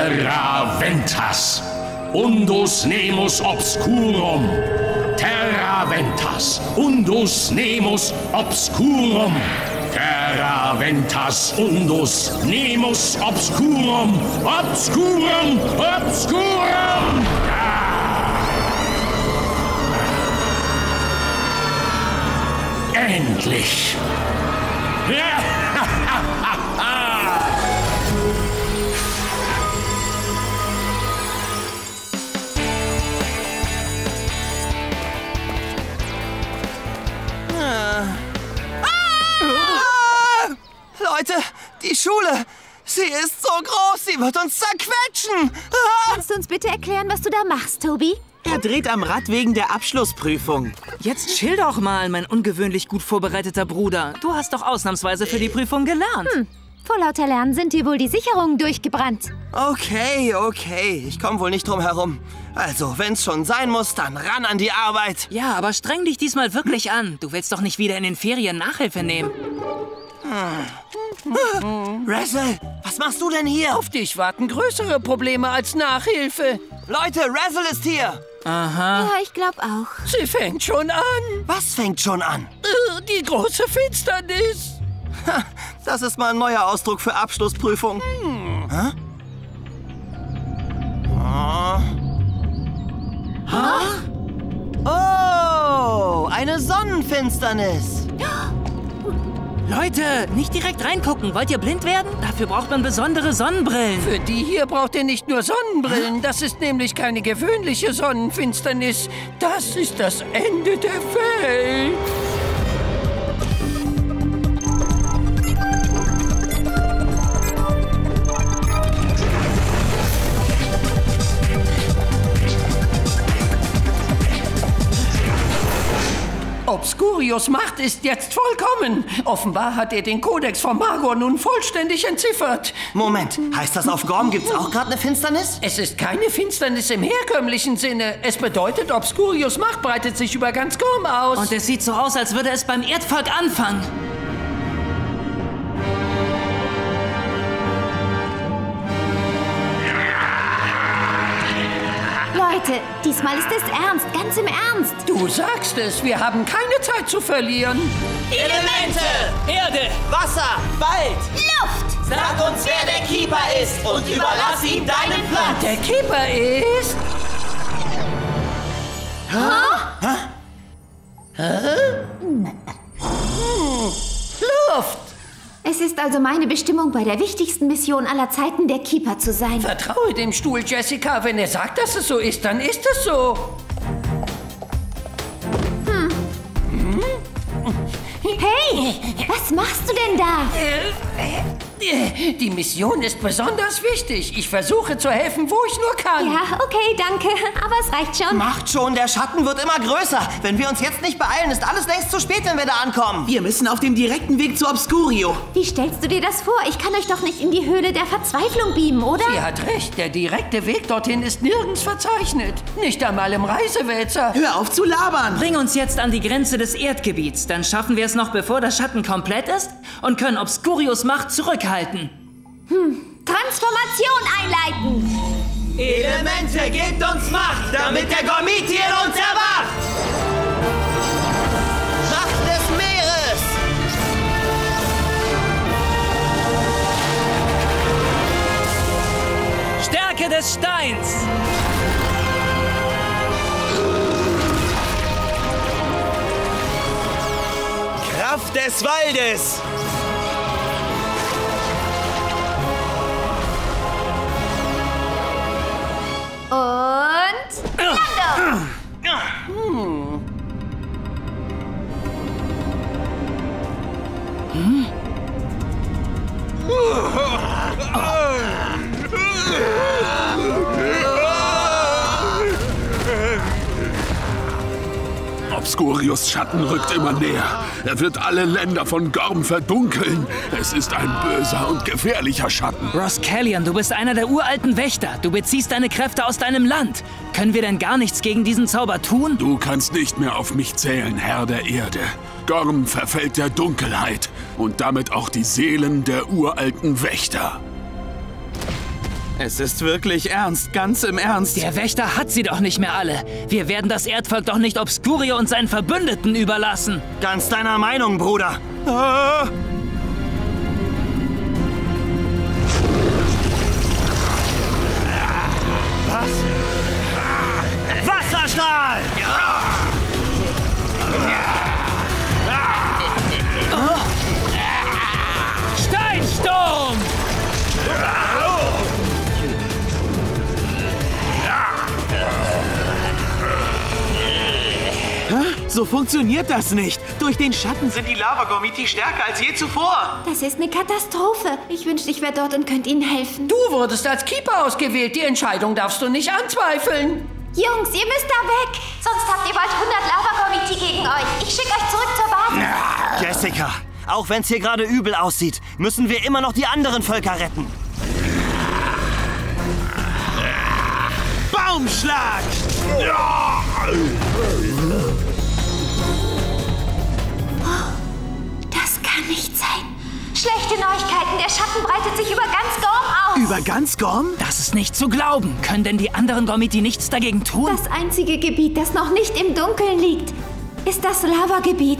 Terra Ventas. Undus Nemus Obscurum. Terra Ventas. Undus Nemus Obscurum. Terra Ventas Undus Nemus Obscurum. Obscurum. Obscurum. Ah! Endlich. Ja! Leute, die Schule, sie ist so groß, sie wird uns zerquetschen. Ah! Kannst du uns bitte erklären, was du da machst, Tobi? Er dreht am Rad wegen der Abschlussprüfung. Jetzt chill doch mal, mein ungewöhnlich gut vorbereiteter Bruder. Du hast doch ausnahmsweise für die Prüfung gelernt. Hm. Vor lauter Lernen sind dir wohl die Sicherungen durchgebrannt. Okay, okay, ich komme wohl nicht drum herum. Also, wenn's schon sein muss, dann ran an die Arbeit. Ja, aber streng dich diesmal wirklich an. Du willst doch nicht wieder in den Ferien Nachhilfe nehmen. Razzle, was machst du denn hier? Auf dich warten größere Probleme als Nachhilfe. Leute, Razzle ist hier. Aha. Ja, ich glaube auch. Sie fängt schon an. Was fängt schon an? Äh, Die große Finsternis. Ha, das ist mal ein neuer Ausdruck für Abschlussprüfung. Hä? Oh. Oh, eine Sonnenfinsternis. Leute, nicht direkt reingucken. Wollt ihr blind werden? Dafür braucht man besondere Sonnenbrillen. Für die hier braucht ihr nicht nur Sonnenbrillen. Das ist nämlich keine gewöhnliche Sonnenfinsternis. Das ist das Ende der Welt. Obscurius Macht ist jetzt vollkommen. Offenbar hat er den Kodex von Magor nun vollständig entziffert. Moment, heißt das auf Gorm gibt's auch gerade eine Finsternis? Es ist keine Finsternis im herkömmlichen Sinne. Es bedeutet, Obscurius Macht breitet sich über ganz Gorm aus. Und es sieht so aus, als würde es beim Erdvolk anfangen. Leute, diesmal ist es ernst, ganz im Ernst. du sagst es, wir haben keine Zeit zu verlieren. Elemente! Erde! Wasser! Wald! Luft! Sag uns, wer der Keeper ist und überlass ihm deinen Platz! Der Keeper ist... Hm. Luft! Es ist also meine Bestimmung, bei der wichtigsten Mission aller Zeiten der Keeper zu sein. Vertraue dem Stuhl, Jessica. Wenn er sagt, dass es so ist, dann ist es so. Hey, was machst du denn da? Äh, Die Mission ist besonders wichtig. Ich versuche zu helfen, wo ich nur kann. Ja, okay, danke. Aber es reicht schon. Macht schon, der Schatten wird immer größer. Wenn wir uns jetzt nicht beeilen, ist alles längst zu spät, wenn wir da ankommen. Wir müssen auf dem direkten Weg zu Obscurio. Wie stellst du dir das vor? Ich kann euch doch nicht in die Höhle der Verzweiflung beamen, oder? Sie hat recht. Der direkte Weg dorthin ist nirgends verzeichnet. Nicht einmal im Reisewälzer. Hör auf zu labern! Bring uns jetzt an die Grenze des Erdgebiets. Dann schaffen wir es noch, bevor der Schatten komplett ist und können Obscurius Macht zurückhalten. Transformation einleiten! Elemente, gebt uns Macht, damit der Gormiti in uns erwacht! Macht des Meeres! Stärke des Steins! Kraft des Waldes! Obscurius Schatten rückt immer näher. Er wird alle Länder von Gorm verdunkeln. Es ist ein böser und gefährlicher Schatten. Ross Callion, du bist einer der uralten Wächter. Du beziehst deine Kräfte aus deinem Land. Können wir denn gar nichts gegen diesen Zauber tun? Du kannst nicht mehr auf mich zählen, Herr der Erde. Gorm verfällt der Dunkelheit und damit auch die Seelen der uralten Wächter. Es ist wirklich ernst, ganz im Ernst. Der Wächter hat sie doch nicht mehr alle. Wir werden das Erdvolk doch nicht Obscurio und seinen Verbündeten überlassen. Ganz deiner Meinung, Bruder. Ah. Was? Wasserstrahl! Steinsturm! So funktioniert das nicht. Durch den Schatten sind die Lava-Gormiti stärker als je zuvor. Das ist eine Katastrophe. Ich wünschte, ich wäre dort und könnte Ihnen helfen. Du wurdest als Keeper ausgewählt. Die Entscheidung darfst du nicht anzweifeln. Jungs, ihr müsst da weg. Sonst habt ihr bald 100 Lava-Komitee gegen euch. Ich schicke euch zurück zur Basis. Jessica, auch wenn es hier gerade übel aussieht, müssen wir immer noch die anderen Völker retten. Baumschlag! Das kann nicht sein. Schlechte Neuigkeiten. Der Schatten breitet sich über ganz Gorm aus. Über ganz Gorm? Das ist nicht zu glauben. Können denn die anderen Gormiti nichts dagegen tun? Das einzige Gebiet, das noch nicht im Dunkeln liegt, ist das Lavagebiet.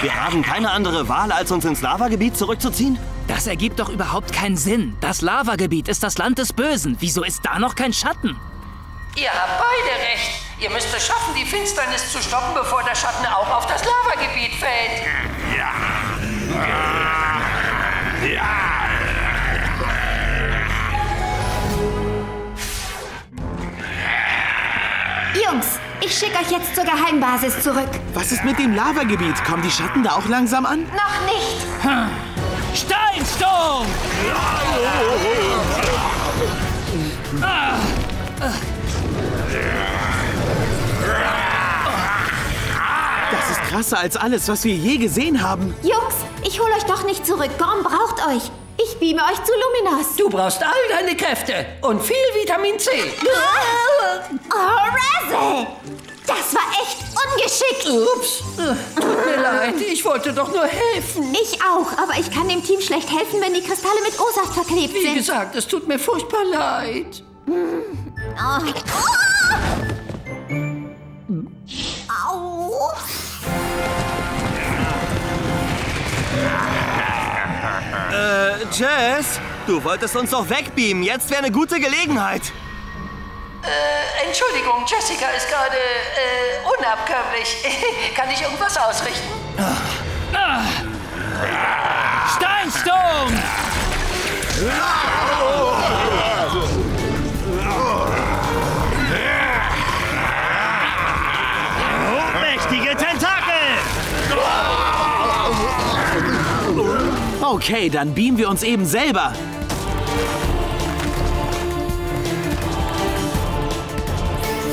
Wir haben keine andere Wahl, als uns ins Lavagebiet zurückzuziehen? Das ergibt doch überhaupt keinen Sinn. Das Lavagebiet ist das Land des Bösen. Wieso ist da noch kein Schatten? Ihr habt beide recht. Ihr müsst es schaffen, die Finsternis zu stoppen, bevor der Schatten auch auf das Lavagebiet fällt. Jungs, ich schicke euch jetzt zur Geheimbasis zurück. Was ist mit dem Lavagebiet? Kommen die Schatten da auch langsam an? Noch nicht. Steinsturm! Das krasser als alles, was wir je gesehen haben. Jungs, ich hole euch doch nicht zurück. Gorm braucht euch. Ich beame euch zu Luminos. Du brauchst all deine Kräfte und viel Vitamin C. Oh, Razzle! Das war echt ungeschickt. Ups. Tut mir leid, ich wollte doch nur helfen. Ich auch, aber ich kann dem Team schlecht helfen, wenn die Kristalle mit O-Saft verklebt Wie sind. gesagt, es tut mir furchtbar leid. Oh. Au. Jess, du wolltest uns doch wegbeamen. Jetzt wäre eine gute Gelegenheit. Äh, Entschuldigung, Jessica ist gerade äh, unabkömmlich. Kann ich irgendwas ausrichten? Steinsturm! Mächtige Tentakel! Okay, dann beamen wir uns eben selber.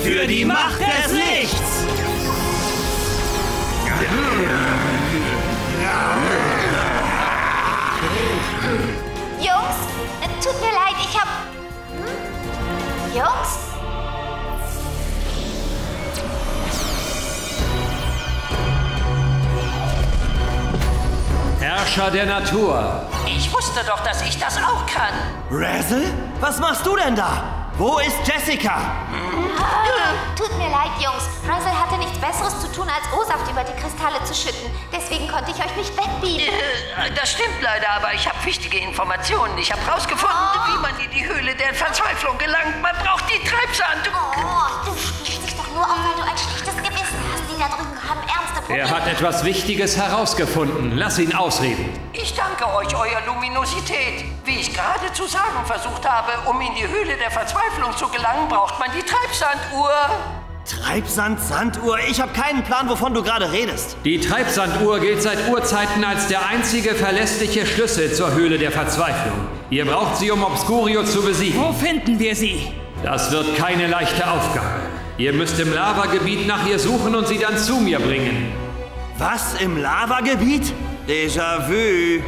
Für die Macht des Lichts! Jungs, tut mir leid, ich hab. Hm? Jungs? Herrscher der Natur. Ich wusste doch, dass ich das auch kann. Razzle? Was machst du denn da? Wo ist Jessica? Tut mir leid, Jungs. Razzle hatte nichts Besseres zu tun, als O-Saft über die Kristalle zu schütten. Deswegen konnte ich euch nicht wegbeamen. Äh, das stimmt leider, aber ich habe wichtige Informationen. Ich habe rausgefunden, wie man in die Höhle der Verzweiflung gelangt. Man braucht die Treibsand. Oh, du spielst dich doch nur auf, weil du ein schlechtes Gewissen hast. Die da drüben haben ernste Probleme. Er hat etwas Wichtiges herausgefunden. Lass ihn ausreden. Ich danke euch, euer Luminosität. Wie ich gerade zu sagen versucht habe, um in die Höhle der Verzweiflung zu gelangen, braucht man die Treibsanduhr. Treibsand, Sanduhr. Ich habe keinen Plan, wovon du gerade redest. Die Treibsanduhr gilt seit Urzeiten als der einzige verlässliche Schlüssel zur Höhle der Verzweiflung. Ihr braucht sie, um Obscurio zu besiegen. Wo finden wir sie? Das wird keine leichte Aufgabe. Ihr müsst im Lavagebiet nach ihr suchen und sie dann zu mir bringen. Was im Lavagebiet? Déjà-vu.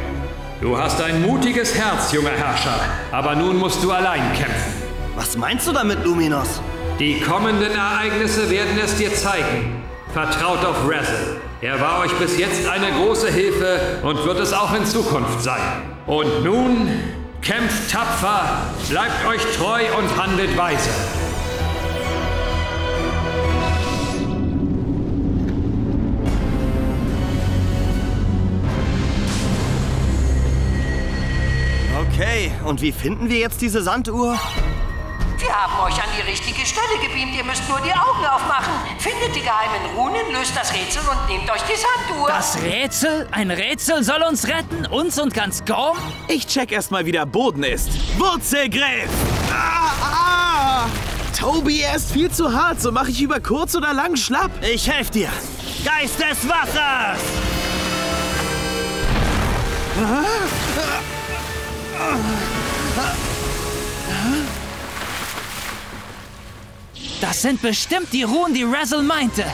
Du hast ein mutiges Herz, junger Herrscher, aber nun musst du allein kämpfen. Was meinst du damit, Luminos? Die kommenden Ereignisse werden es dir zeigen. Vertraut auf Razzle. Er war euch bis jetzt eine große Hilfe und wird es auch in Zukunft sein. Und nun Kämpft tapfer, bleibt euch treu und handelt weise. Und wie finden wir jetzt diese Sanduhr? Wir haben euch an die richtige Stelle gebeamt. Ihr müsst nur die Augen aufmachen. Findet die geheimen Runen, löst das Rätsel und nehmt euch die Sanduhr. Das Rätsel? Ein Rätsel soll uns retten? Uns und ganz Gorm? Ich check erstmal, wie der Boden ist. Wurzelgriff! Ah, ah! Toby, er ist viel zu hart. So mache ich über kurz oder lang schlapp. Ich helfe dir. Geist des Wassers! Das sind bestimmt die Ruhen, die Razzle meinte.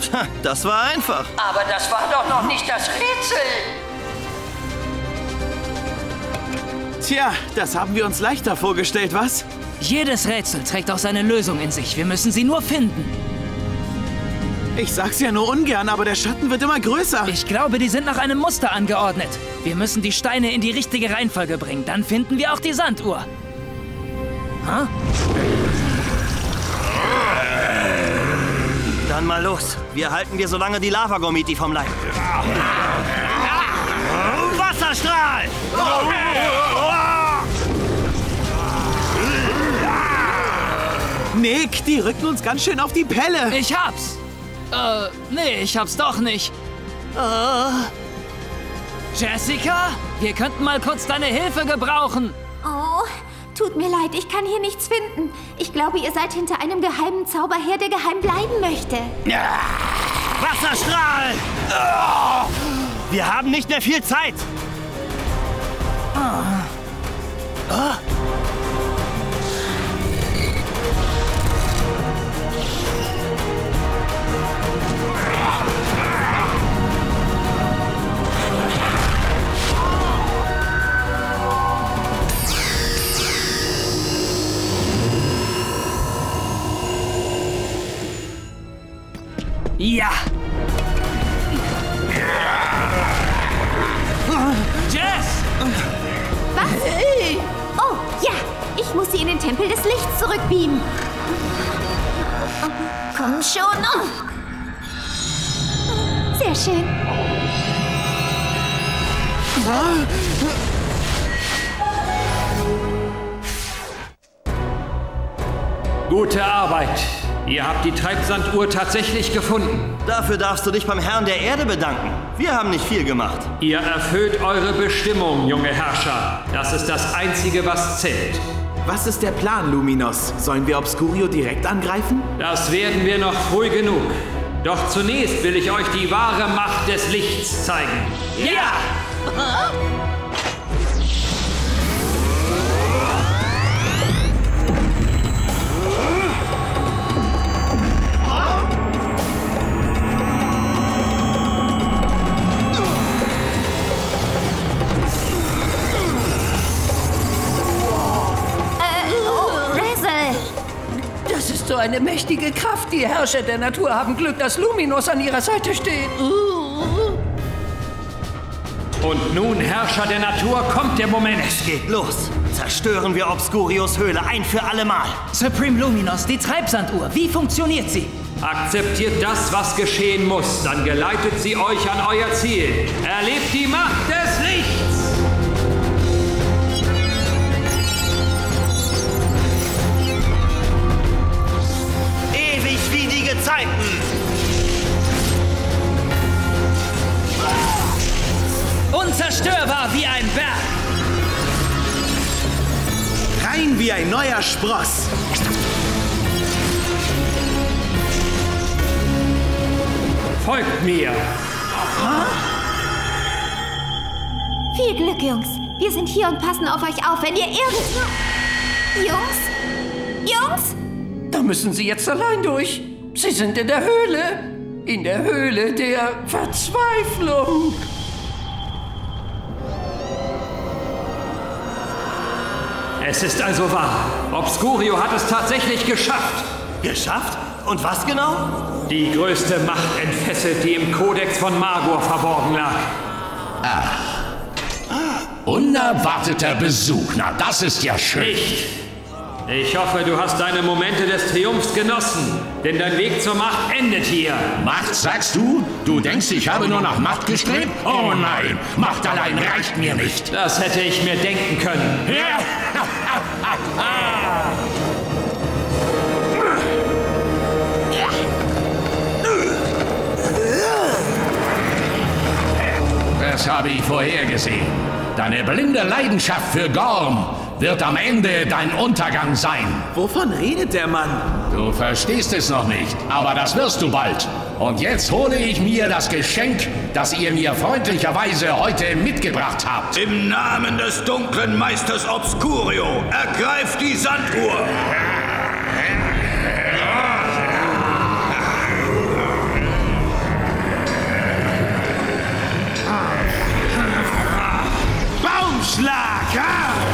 Tja, das war einfach. Aber das war doch noch nicht das Rätsel. Tja, das haben wir uns leichter vorgestellt, was? Jedes Rätsel trägt auch seine Lösung in sich. Wir müssen sie nur finden. Ich sag's ja nur ungern, aber der Schatten wird immer größer. Ich glaube, die sind nach einem Muster angeordnet. Wir müssen die Steine in die richtige Reihenfolge bringen. Dann finden wir auch die Sanduhr. Dann mal los. Wir halten dir so lange die Lavagomiti vom Leib. Wasserstrahl! Nick, die rücken uns ganz schön auf die Pelle. Ich hab's. Äh, nee, ich hab's doch nicht. Äh. Jessica? Wir könnten mal kurz deine Hilfe gebrauchen. Oh, tut mir leid, ich kann hier nichts finden. Ich glaube, ihr seid hinter einem geheimen Zauber her, der geheim bleiben möchte. Wasserstrahl! Oh! Wir haben nicht mehr viel Zeit. Ja. Jess! Was? Oh, ja, ich muss sie in den Tempel des Lichts zurückbeamen. Komm schon. Oh. Sehr schön. Gute Arbeit. Ihr habt die Treibsanduhr tatsächlich gefunden. Dafür darfst du dich beim Herrn der Erde bedanken. Wir haben nicht viel gemacht. Ihr erfüllt eure Bestimmung, junge Herrscher. Das ist das Einzige, was zählt. Was ist der Plan, Luminos? Sollen wir Obscurio direkt angreifen? Das werden wir noch früh genug. Doch zunächst will ich euch die wahre Macht des Lichts zeigen. Ja! eine mächtige Kraft. Die Herrscher der Natur haben Glück, dass Luminous an ihrer Seite steht. Und nun, Herrscher der Natur, kommt der Moment. Es geht los. Zerstören wir Obscurios Höhle ein für allemal. Supreme Luminos, die Treibsanduhr. Wie funktioniert sie? Akzeptiert das, was geschehen muss, dann geleitet sie euch an euer Ziel. Erlebt die Macht des die Gezeiten. Unzerstörbar wie ein Berg. Rein wie ein neuer Spross. Folgt mir! Viel Glück, Jungs. Wir sind hier und passen auf euch auf, wenn ihr irgendwo... Jungs? Jungs? Da müssen sie jetzt allein durch. Sie sind in der Höhle. In der Höhle der Verzweiflung. Es ist also wahr. Obscurio hat es tatsächlich geschafft. Geschafft? Und was genau? Die größte Macht entfesselt, die im Kodex von Magor verborgen lag. Unerwarteter Besuch, na das ist ja schön. Nicht. Ich hoffe, du hast deine Momente des Triumphs genossen, denn dein Weg zur Macht endet hier. Macht, sagst du? Du denkst, ich habe nur nach Macht gestrebt? Oh nein, Macht allein reicht mir nicht. Das hätte ich mir denken können. Das habe ich vorhergesehen. Deine blinde Leidenschaft für Gorm wird am Ende dein Untergang sein. Wovon redet der Mann? Du verstehst es noch nicht, aber das wirst du bald. Und jetzt hole ich mir das Geschenk, das ihr mir freundlicherweise heute mitgebracht habt. Im Namen des dunklen Meisters Obscurio, ergreift die Sanduhr! Baumschlag! Goldener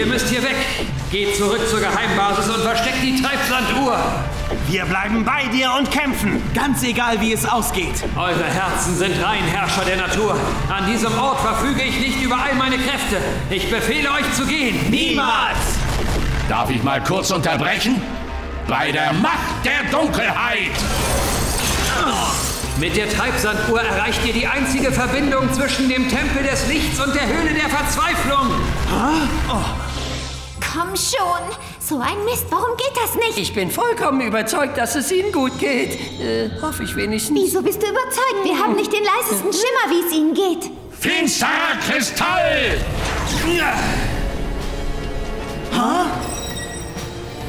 ihr müsst hier weg. Geht zurück zur Geheimbasis und versteckt die Treibsanduhr. Wir bleiben bei dir und kämpfen, ganz egal wie es ausgeht. Eure Herzen sind rein, Herrscher der Natur. An diesem Ort verfüge ich nicht über all meine Kräfte. Ich befehle euch zu gehen. Niemals! Darf ich mal kurz unterbrechen? Bei der Macht der Dunkelheit! Mit der Treibsanduhr erreicht ihr die einzige Verbindung zwischen dem Tempel des Lichts und der Höhle der Verzweiflung. Komm schon. So ein Mist, warum geht das nicht? Ich bin vollkommen überzeugt, dass es Ihnen gut geht. Äh, hoffe ich wenigstens. Wieso bist du überzeugt? Wir haben nicht den leisesten Schimmer, wie es ihnen geht. Finsterer Kristall!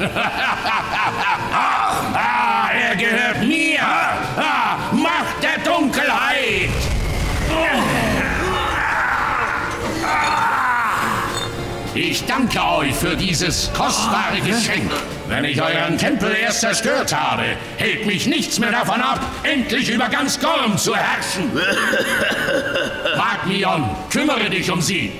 ah, er gehört mir! Ah, Macht der Dunkelheit! Ich danke euch für dieses kostbare Geschenk. Wenn ich euren Tempel erst zerstört habe, hält mich nichts mehr davon ab, endlich über ganz Gorm zu herrschen. Magmion, kümmere dich um sie.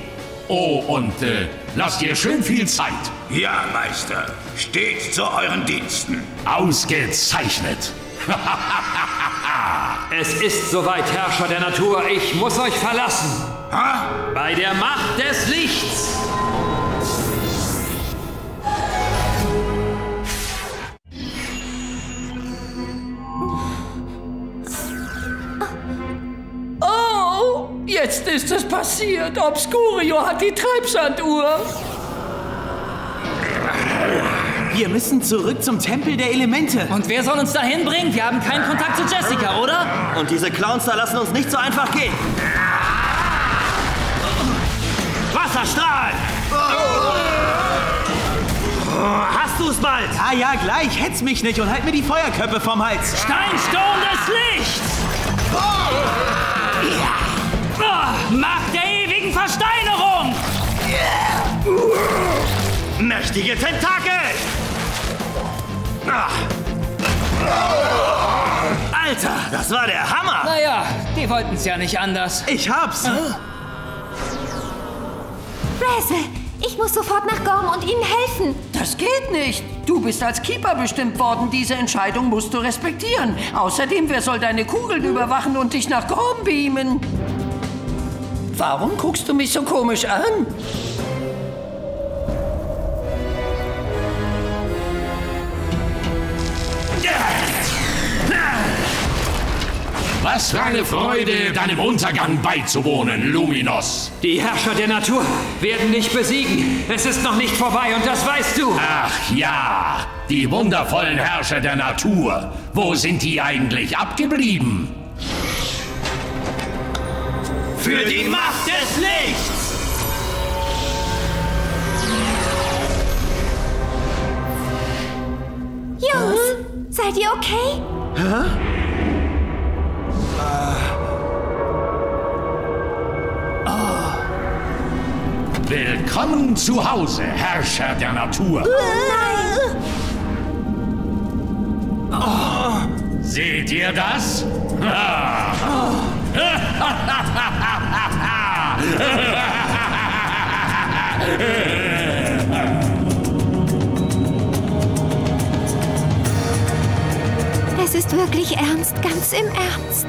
Oh, und äh, lasst ihr schön viel Zeit. Ja, Meister, steht zu euren Diensten. Ausgezeichnet. Es ist soweit, Herrscher der Natur. Ich muss euch verlassen. Ha? Bei der Macht des Lichts. Jetzt ist es passiert. Obscurio hat die Treibsanduhr. Wir müssen zurück zum Tempel der Elemente. Und wer soll uns da hinbringen? Wir haben keinen Kontakt zu Jessica, oder? Und diese Clowns da lassen uns nicht so einfach gehen. Wasserstrahl! Hast du's bald? Ah ja, gleich. Hetz mich nicht und halt mir die Feuerköpfe vom Hals. Steinsturm des Lichts! Ah, Macht der ewigen Versteinerung! Mächtige Tentakel! Ah. Alter, das war der Hammer! Naja, die wollten es ja nicht anders. Ich hab's! Razzle, ich muss sofort nach Gorm und ihnen helfen. Das geht nicht. Du bist als Keeper bestimmt worden. Diese Entscheidung musst du respektieren. Außerdem, wer soll deine Kugeln überwachen und dich nach Gorm beamen? Warum guckst du mich so komisch an? Was für eine Freude, deinem Untergang beizuwohnen, Luminos. Die Herrscher der Natur werden dich besiegen. Es ist noch nicht vorbei und das weißt du. Ach ja, die wundervollen Herrscher der Natur. Wo sind die eigentlich abgeblieben? Für die Macht des Lichts! Jungs, seid ihr okay? Willkommen zu Hause, Herrscher der Natur. Seht ihr das? Es ist wirklich ernst, ganz im Ernst.